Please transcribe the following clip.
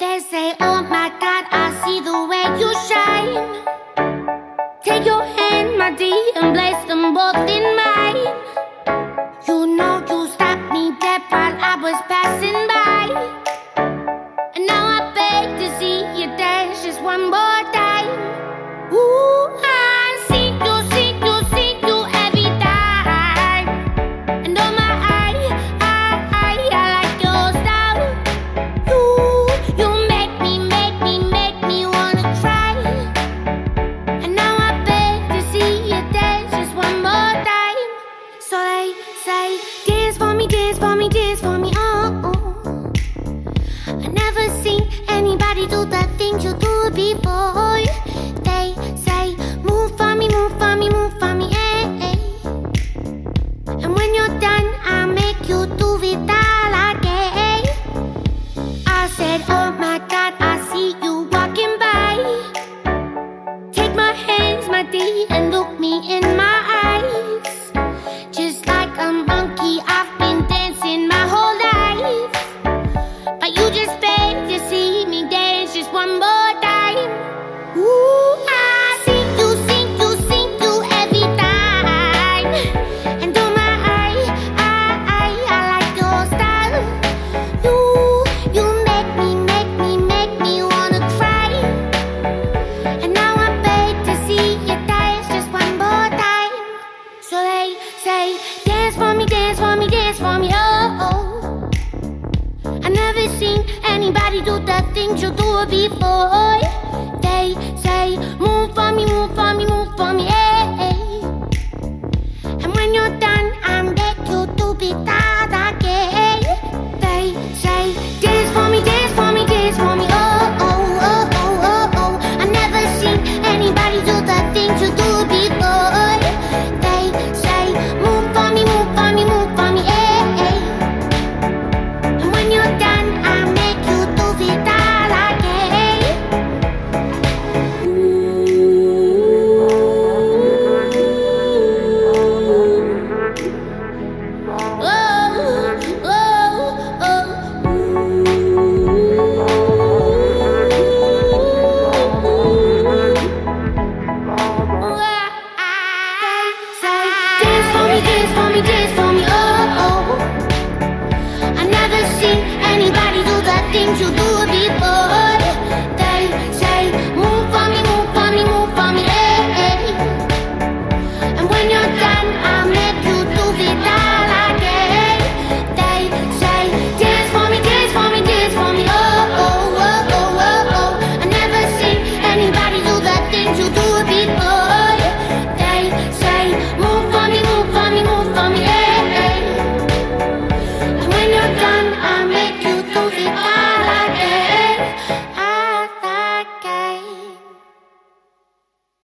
They say, oh my God, I see the way you shine. Take your hand, my dear, and bless them both in mine. You know you stopped me dead while I was passing say, dance for me, dance for me, dance for me, oh. oh. I never seen anybody do the things you do before. They say, move for me, move for me, move for me, eh, eh. And when you're done, I'll make you do it all again. I said, Oh my God, I see you walking by. Take my hands, my dear, and look me in my the things you do before.